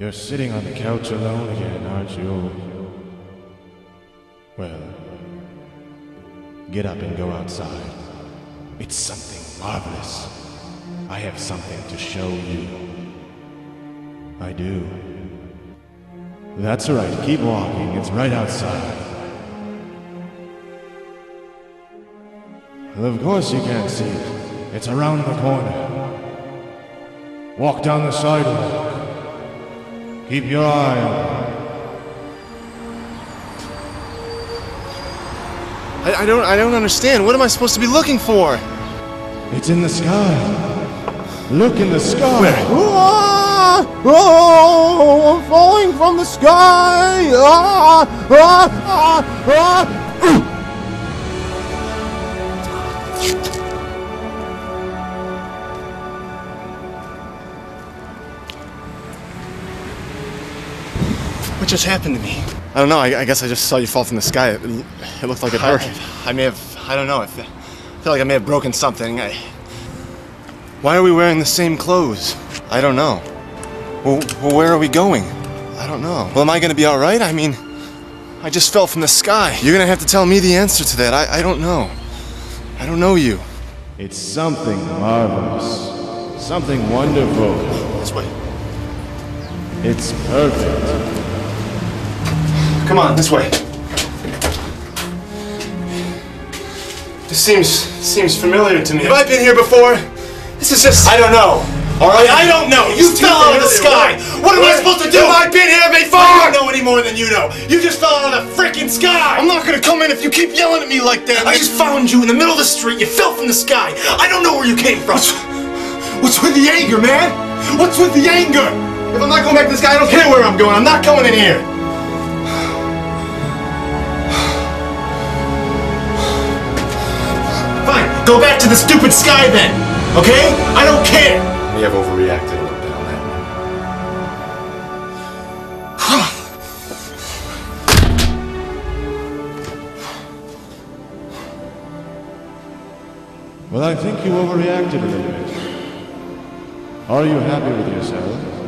You're sitting on the couch alone again, aren't you? Well, get up and go outside. It's something marvelous. I have something to show you. I do. That's right, keep walking. It's right outside. Well, of course you can't see it. It's around the corner. Walk down the sidewalk. Keep your eye on I, I don't I don't understand. What am I supposed to be looking for? It's in the sky. Look in the sky. Where? Ah, oh, I'm falling from the sky. Ah, ah, ah, ah. What just happened to me? I don't know. I, I guess I just saw you fall from the sky. It, it looked like it hurt. I, I may have. I don't know. I feel, I feel like I may have broken something. I, why are we wearing the same clothes? I don't know. Well, well, where are we going? I don't know. Well, am I going to be all right? I mean, I just fell from the sky. You're going to have to tell me the answer to that. I, I don't know. I don't know you. It's something marvelous. Something wonderful. This way. It's perfect. Come on, this way. This seems seems familiar to me. Have I been here before? This is just. I don't know. All right, I don't know. You fell out of the sky. What am I supposed to do? Have I been here before? I don't know any more than you know. You just fell out of the freaking sky. I'm not gonna come in if you keep yelling at me like that. I just found you in the middle of the street. You fell from the sky. I don't know where you came from. What's, what's with the anger, man? What's with the anger? If I'm not going back to this guy, I don't care where I'm going. I'm not coming in here. Go back to the stupid sky then. Okay? I don't care. We have overreacted a little bit on that one. Well, I think you overreacted a little bit. Are you happy with yourself?